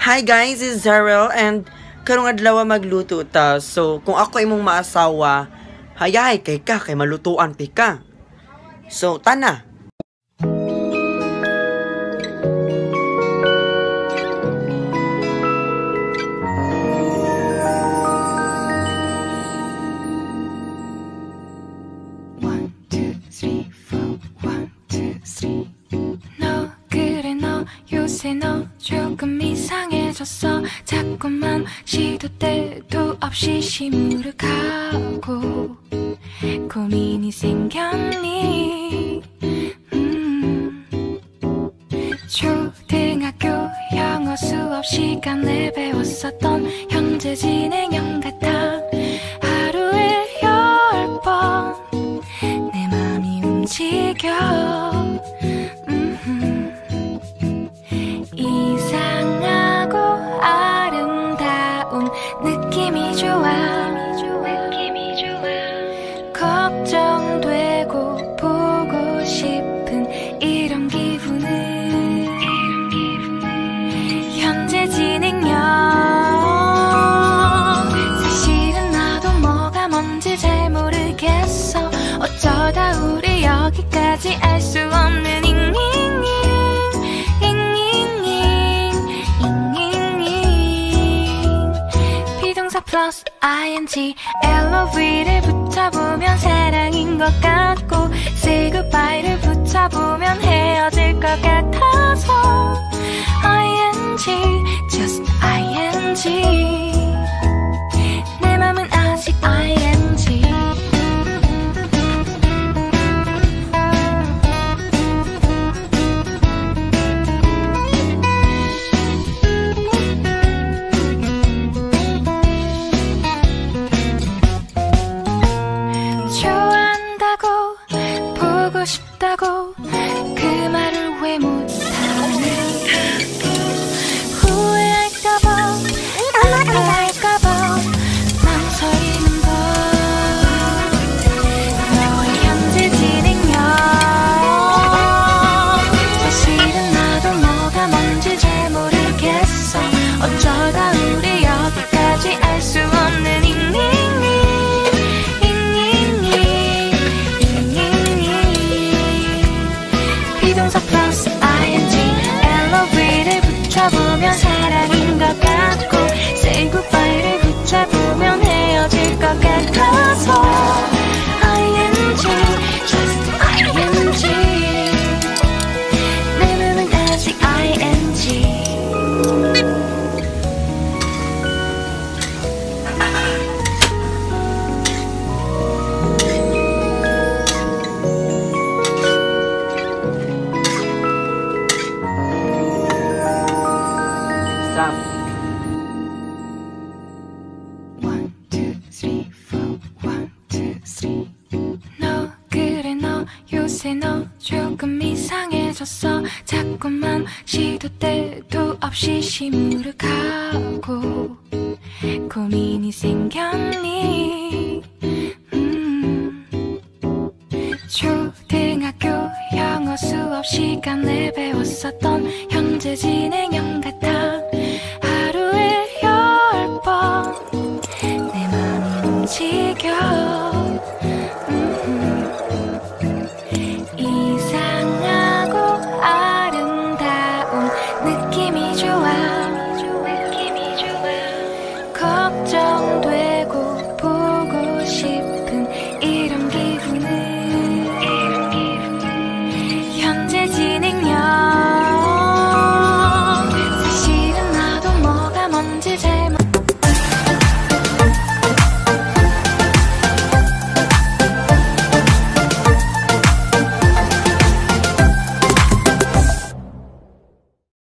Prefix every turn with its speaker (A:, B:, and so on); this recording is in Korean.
A: Hi guys, it's Zarel and karong adlaw magluto ta. So, kung ako imong maasawa, hayay kay ka kay malutuan pi ka. So, tana.
B: One, two, three, four. One, two, three. 없이 시무룩하고 고민이 생겼니 음. 초등학교 영어 수업 시간에 배웠었던 현재 진행형 같아 걱정되고 보고 싶은 이런 기분은 현재 진행형. 사실은 나도 뭐가 뭔지 잘 모르겠어. 어쩌다 우리 여기까지 알 수 없는 잉잉잉. 플러스 ing LOV를 붙여 보면 사랑인 것 같고 say goodbye를 붙여보면 보고 싶다고 그 말을 왜 못하니 무력하고 고민이 생겼니? 음, 초등학교 영어 수업 시간에 배웠었던 현재 진행형 같아 하루에 열 번내 맘이 움직여.